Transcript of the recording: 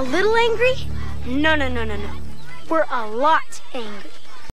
A little angry? No, no, no, no, no. We're a lot angry.